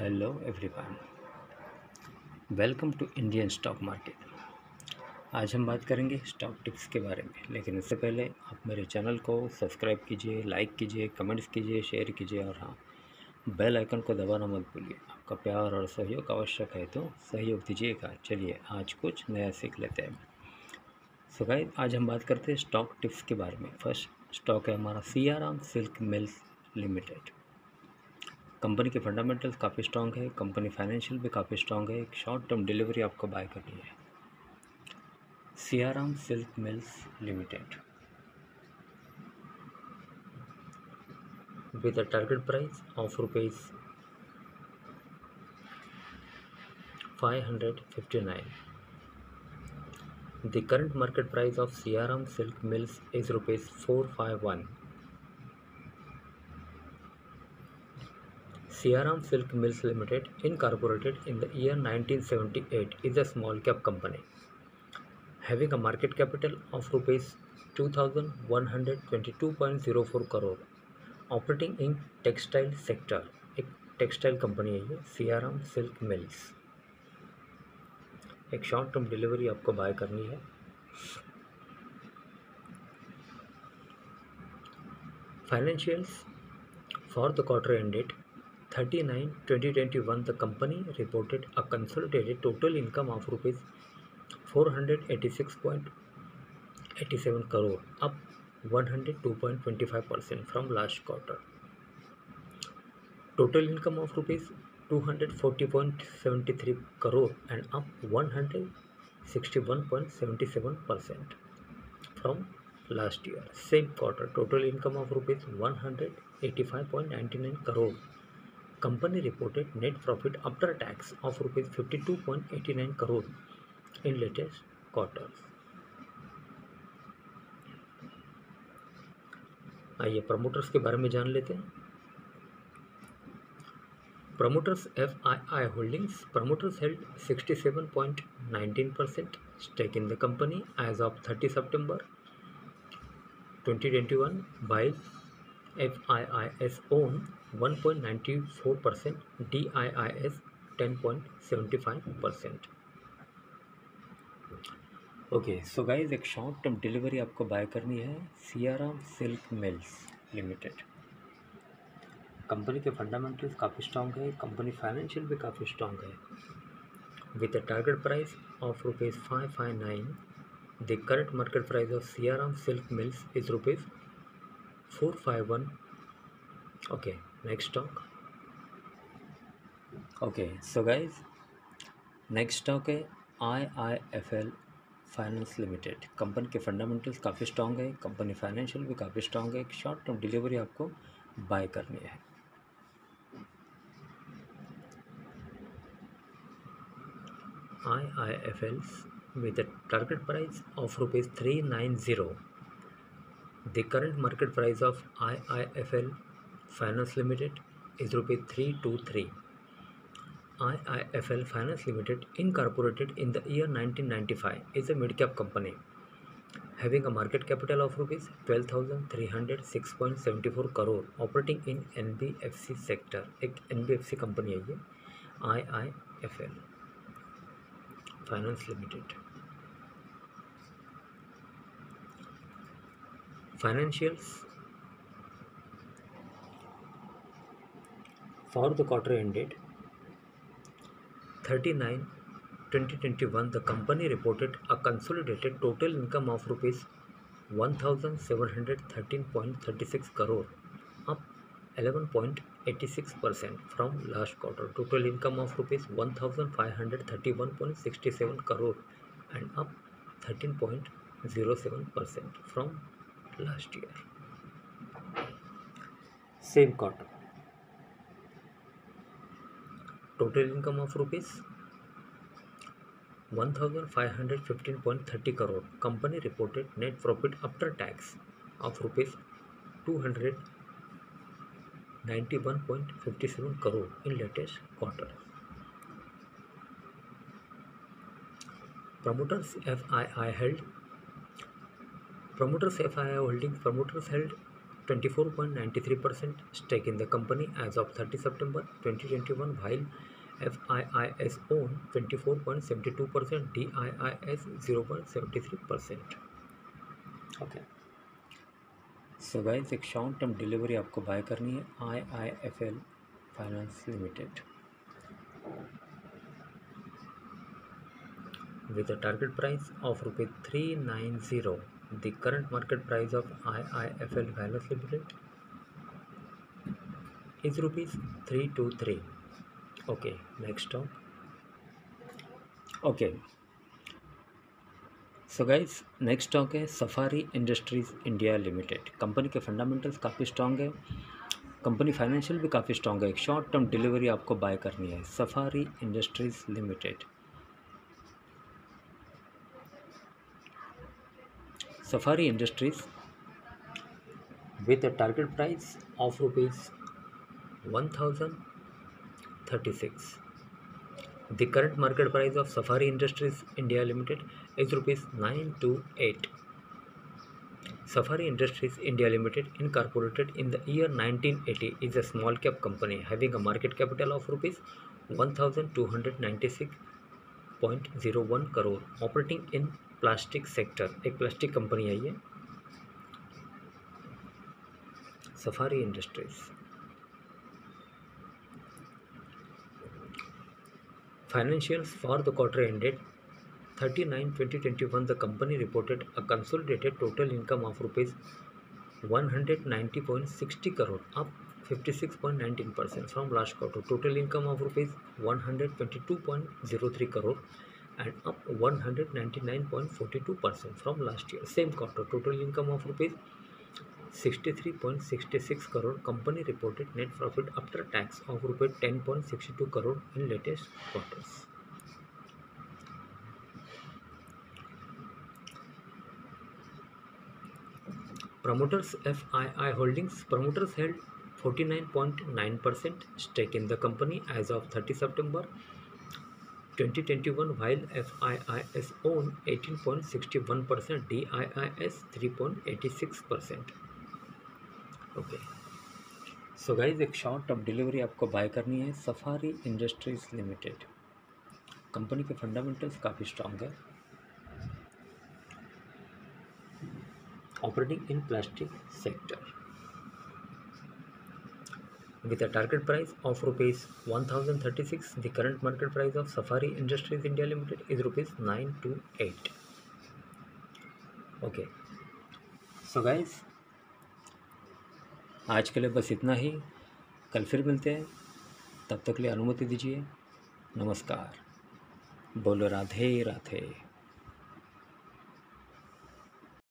Hello everyone welcome to Indian stock market आज हम बात करेंगे स्टॉक टिप्स के बारे में। लेकिन इससे पहले आप मेरे चैनल को सब्सक्राइब कीजिए लाइक कीजिए कमेंट्स कीजिए शेयर कीजिए और हाँ बेल आइकन को दबाना मत भूलिए। आपका प्यार और सहयोग आवश्यक है तो सहयोग दीजिएगा। चलिए आज कुछ नया सीख लेते हैं। सो गाइस आज हम बात करते हैं स्टॉक टिप्स के बारे में। फ़र्स्ट स्टॉक है हमारा Siyaram Silk Mills Limited. Company के फंडामेंटल्स काफ़ी स्ट्रॉन्ग है, कंपनी फाइनेंशियल भी काफ़ी स्ट्रॉन्ग है, एक शॉर्ट टर्म डिलीवरी आपको बाय करनी है। Siyaram Silk Mills Limited. With a target with a target price of rupees 559 the current market price of Siaram silk mills is rupees 451 Siyaram Silk Mills Limited incorporated in the year 1978 is a small cap company having a market capital of rupees 2122.04 crore operating in textile sector एक textile company है ये Siyaram silk Mills एक short term delivery आपको buy करनी है। Financials for the quarter ended 39 2021 the company reported a consolidated total income of rupees 486.87 crore up 102.25% from last quarter. Total income of rupees 240.73 crore and up 161.77% from last year. Same quarter total income of rupees 185.99 crore company reported net profit after tax of rupees 52.89 crore in latest quarter आइए promoters के बारे में जान लेते हैं promoters FII Holdings promoters held 67.19% stake in the company as of 30 September 2021 while FIIS own 1.94%, DIIS 10.75%. Okay so guys एक short term delivery आपको buy करनी है Siyaram Silk Mills Limited company के फंडामेंटल्स काफ़ी स्ट्रॉन्ग है कंपनी फाइनेंशियल भी काफ़ी strong है with a target price of rupees five five nine the current market price of Siyaram Silk Mills is rupees four five one okay next stock okay so guys next stock है I I F L Finance Limited company के fundamentals काफ़ी strong है company financial भी काफ़ी strong है एक short term delivery आपको buy करनी है। I I F L with a target price of rupees 390 the current market price of iifl Finance Limited is rupees 323. IIFL Finance Limited, incorporated in the year 1995, is a mid-cap company having a market capital of rupees 12,306.74 crore, operating in NBFC sector. एक NBFC company है ये IIFL Finance Limited. Financials For the quarter ended 39 2021, the company reported a consolidated total income of rupees 1713.36 crore, up 11.86% from last quarter. Total income of rupees 1531.67 crore and up 13.07% from last year same quarter total income of rupees one thousand five hundred fifteen point thirty crore company reported net profit after tax of rupees two hundred ninety one point fifty seven crore in latest quarter promoters F I I held promoters fii holdings promoters held 24.93% stake in the company as of 30 September 2021 while FIIS own 24.72% DIIS 0.73% okay so guys एक short term delivery आपको buy करनी है I I F L finance limited with a target price of rupees 390 the current market price of IIFL Finance Limited is rupees 323 okay, next stop. Okay. So guys next stock है Safari industries India limited company के fundamentals काफ़ी strong है। Company financial भी काफ़ी strong है। एक short term delivery आपको buy करनी है। Safari industries limited Safari Industries with a target price of rupees 1036. The current market price of Safari Industries India Limited is rupees 928. Safari Industries India Limited incorporated in the year 1980 is a small cap company having a market capital of rupees 1296.01 crore operating in plastic sector, एक plastic company है। ये Safari industries. Financial for the quarter ended 39 2021 the company reported a consolidated total income of rupees 190.60 crore up 56.19 percent from last quarter total income of rupees 122.03 crore and up 199.42% from last year. Same quarter, total income of rupees 63.66 crore. Company reported net profit after tax of rupees 10.62 crore in latest quarters. Promoters FII Holdings promoters held 49.9% stake in the company as of 30 September 2021 while FIIS own 18.61% DIIS 3.86% okay so guys एक short term delivery आपको buy करनी है Safari industries limited company के fundamentals काफ़ी strong है. Operating in plastic sector with a target price of rupees 1036 the current market price of safari industries india limited is rupees 928 okay so guys आज के लिए बस इतना ही कल फिर मिलते हैं तब तक लिए अनुमति दीजिए नमस्कार बोलो राधे राधे